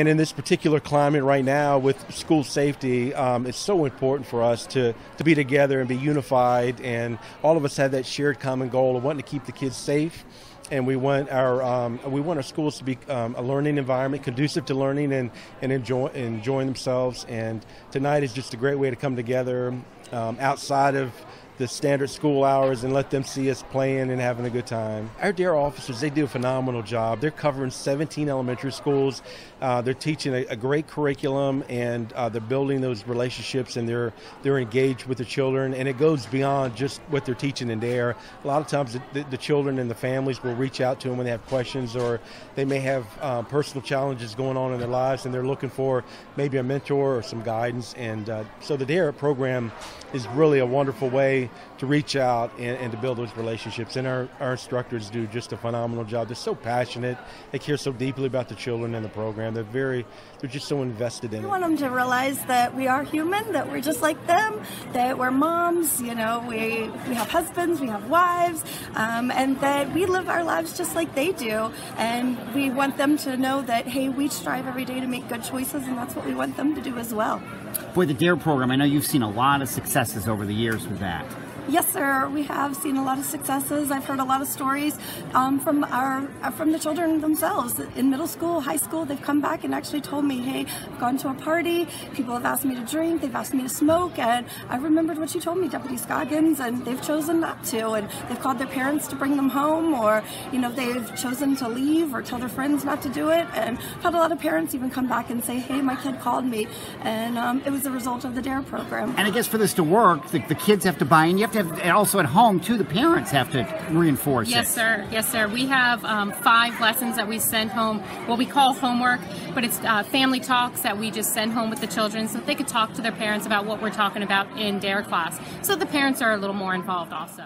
And in this particular climate right now with school safety, um, it's so important for us to, to be together and be unified. And all of us have that shared common goal of wanting to keep the kids safe. And we want our um, we want our schools to be um, a learning environment, conducive to learning and, and enjoy, enjoying themselves. And tonight is just a great way to come together um, outside of the standard school hours and let them see us playing and having a good time. Our DARE officers, they do a phenomenal job. They're covering 17 elementary schools. Uh, they're teaching a, a, great curriculum and uh, they're building those relationships and they're they're engaged with the children and it goes beyond just what they're teaching in DARE. A lot of times the, the children and the families will reach out to them when they have questions or they may have uh, personal challenges going on in their lives and they're looking for maybe a mentor or some guidance. And uh, so the DARE program is really a wonderful way to reach out and, and, to build those relationships. And our, our instructors do just a phenomenal job. They're so passionate. They care so deeply about the children in the program. They're very, they're just so invested in we it. want them to realize that we are human, that we're just like them, that we're moms, you know, we, we have husbands, we have wives, um, and that we live our lives just like they do. And we want them to know that, hey, we strive every day to make good choices, and that's what we want them to do as well. For the DARE program, I know you've seen a lot of successes over the years with that. Yes, sir. We have seen a lot of successes. I've heard a lot of stories um, from our from the children themselves in middle school, high school. They've come back and actually told me, "Hey, I've gone to a party. People have asked me to drink. They've asked me to smoke, and I remembered what you told me, Deputy Scoggins, and they've chosen not to. And they've called their parents to bring them home, or you know, they've chosen to leave or tell their friends not to do it. And I've had a lot of parents even come back and say, "Hey, my kid called me," and um, it was a result of the DARE program. And I guess for this to work, the, the kids have to buy in. You have to have, also at home too, the parents have to reinforce yes, it. sir. Yes, sir. We have um, five lessons that we send home, what we call homework, but it's uh, family talks that we just send home with the children so they could talk to their parents about what we're talking about in DARE class. So the parents are a little more involved also.